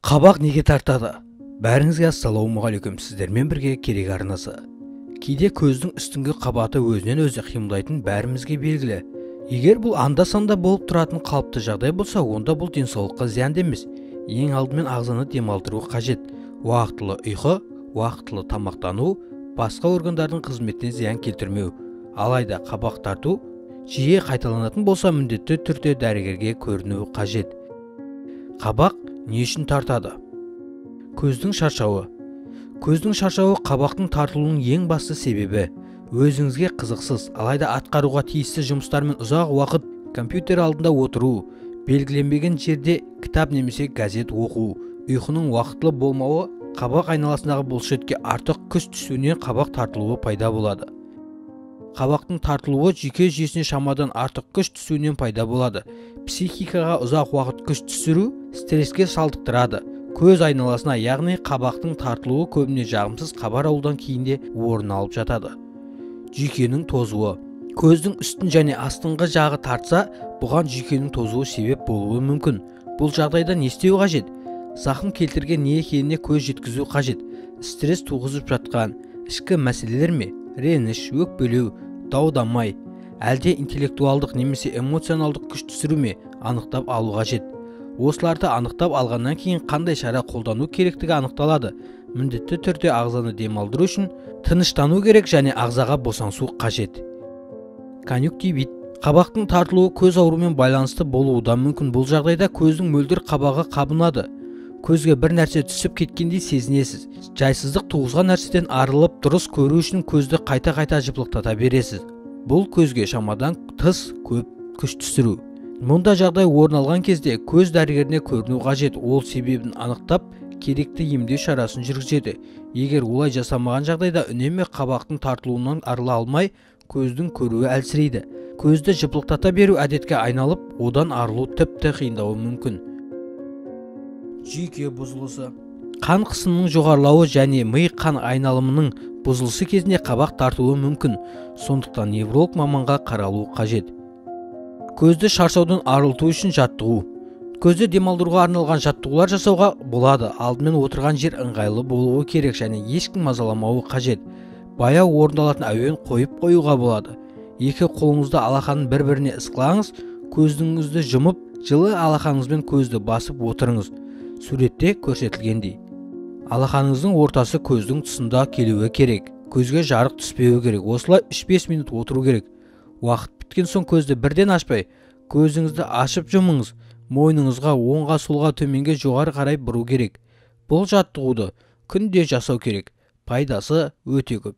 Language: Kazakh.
қабақ неге тартады? Бәріңізге ассалаумағалейкум сіздермен бірге керек арнасы. Кейде көздің үстіңгі қабаты өзінен өзі қимылдайтын бәрімізге белгілі. Егер бұл анда санда болып тұратын қалыпты жағдай болса онда бұл денсаулыққа зиянды емес. Ең алдымен ағзаны демалдыру қажет. Уақытылы ұйқы уақытылы тамақтану басқа органдардың қызметіне зиян келтірмеу. Алайда қабақ тарту жиі қайталанатын болса міндетті түрде дәрігерге көріну қажет. Қабақ не үшін тартады? Көздің шаршауы. Көздің шаршауы қабақтың тартылуының ең басты себебі өзіңізге қызықсыз алайда атқаруға тиісті жұмыстармен ұзақ уақыт компьютер алдында отыру белгіленбеген жерде кітап немесе газет оқу ұйқының уақытылы болмауы қабақ айналасындағы бұлшетке артық күш түсуінен қабақ тартылуы пайда болады. Қабақтың тартылуы жүйке жүйесіне шамадан артық күш түсуінен пайда болады. Психикаға ұзақ уақыт күш түсіру стресске салдықтырады көз айналасына яғни қабақтың тартылуы көбіне жағымсыз хабар алудан кейін де орын алып жатады. Жүйкенің тозуы. Көздің үстін және астыңғы жағы тартса бұған жүйкенің тозуы себеп болуы мүмкін. Бұл жағдайда не істеу қажет? Зақым келтірген не екеніне көз жеткізу қажет. Стресс туғызып жатқан ішкі мәселелер ме? Реніш өкпелеу дау дамай әлде интеллектуалдық немесе эмоционалдық күш түсіру ме анықтап алу қажет. Осыларды анықтап алғаннан кейін қандай шара қолдану керектігі анықталады. Міндетті түрде ағзаны демалдыру үшін тыныштану керек және ағзаға босаңсу қажет. Конъюнктивит қабақтың тартылуы көз ауруымен байланысты болуы да мүмкін. Бұл жағдайда көздің мөлдір қабағы қабынады. Көзге бір нәрсе түсіп кеткендей сезінесіз. Жайсыздық туғызған нәрседен арылып дұрыс көру үшін көзді қайта қайта жыпылықтата бересіз. Бұл көзге шамадан тыс көп күш түсіру. Мұндай жағдай орын алған кезде көз дәрігеріне көріну қажет. Ол себебін анықтап керекті емдеу шарасын жүргізеді. Егер олай жасамаған жағдайда үнемі қабақтың тартылуынан арыла алмай көздің көруі әлсірейді. Көзді жыпылықтата беру әдетке айналып одан арылу тіпті қиындауы мүмкін. Жүйке бұзылысы. Қан қысымының жоғарылауы және ми қан айналымының бұзылысы кезінде қабақ тартуы мүмкін. Сондықтан невролог маманға қаралу қажет. Көзді шаршаудан арылту үшін жаттығу. Көзді демалдыруға арналған жаттығулар жасауға болады. Алдымен отырған жер ыңғайлы болуы керек және ешкім мазаламауы қажет. Баяу орындалатын әуен қойып қоюға болады. Екі қолыңызды алақанын бір біріне ысқылаңыз көзіңізді жұмып жылы алақаныңызбен көзді басып отырыңыз. Суретте көрсетілгендей. Алақаныңыздың ортасы көздің тұсында келуі керек көзге жарық түспеуі керек осылай 3-5 минут отыру керек. Уақыт біткен соң көзді бірден ашпай көзіңізді ашып жұмыңыз мойныңызға оңға солға төменге жоғары қарай бұру керек. Бұл жаттығуды күнде жасау керек пайдасы өте көп.